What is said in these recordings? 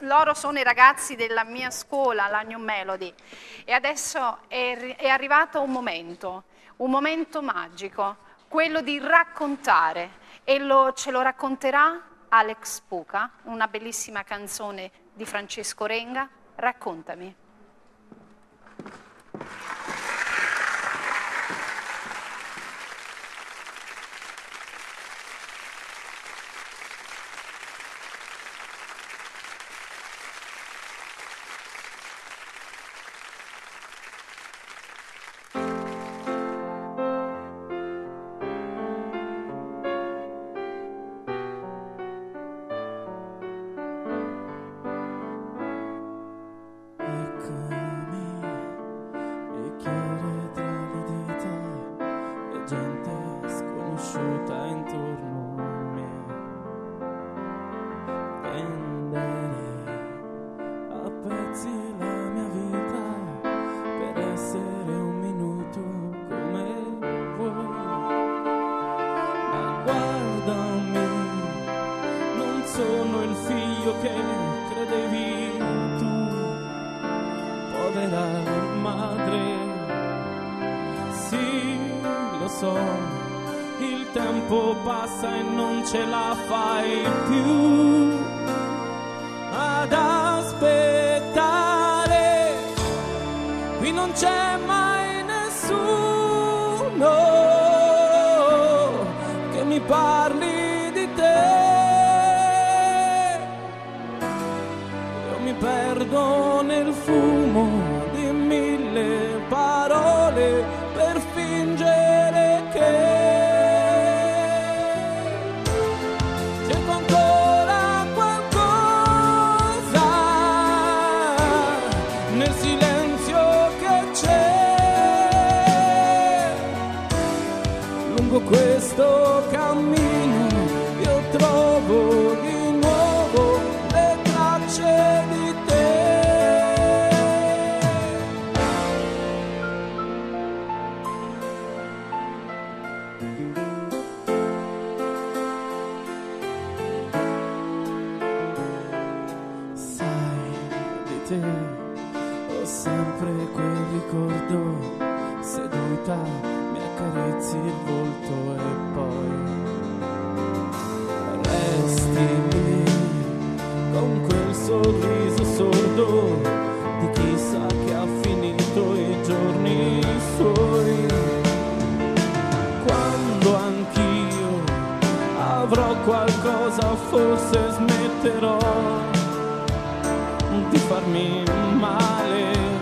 loro sono i ragazzi della mia scuola, la New Melody, e adesso è, è arrivato un momento, un momento magico, quello di raccontare, e lo, ce lo racconterà Alex Puca, una bellissima canzone di Francesco Renga, Raccontami. Figlio che credevi tu, povera madre. Sì, lo so, il tempo passa e non ce la fai più ad aspettare. Qui non c'è mai nessuno che mi parli perdo nel fumo di mille parole per fingere che cerco ancora qualcosa nel silenzio che c'è. Lungo questo cammino io trovo te. Ho sempre quel ricordo seduta mi accarezzi il volto e poi resti lì con quel sorriso sordo di chi sa che ha finito i giorni suoi. Quando anch'io avrò qualcosa forse smetterò di farmi male.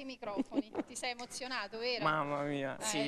I microfoni. Ti sei emozionato, vero? Mamma mia, eh, sì.